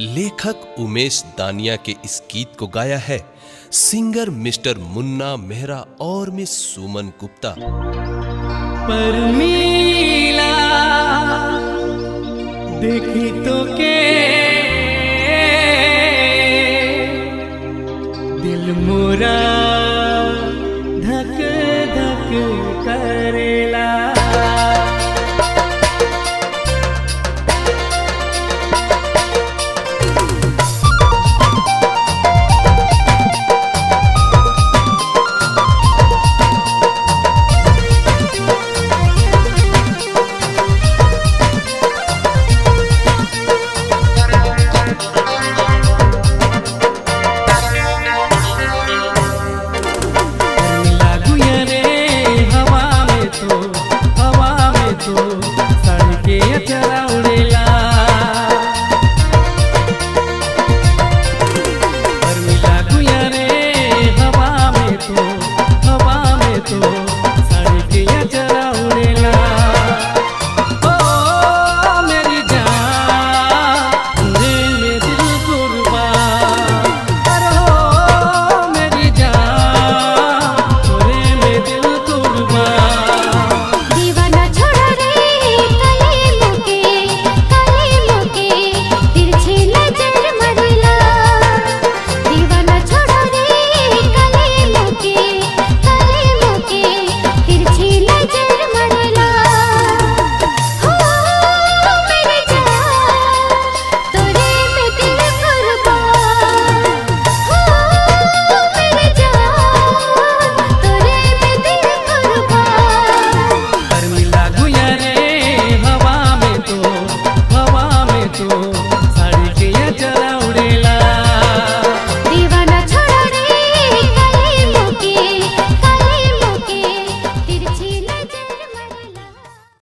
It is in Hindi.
लेखक उमेश दानिया के इस गीत को गाया है। सिंगर मिस्टर मुन्ना मेहरा और मिस सुमन गुप्ता। देखी तो के। दिल मोरा, धक धक करे।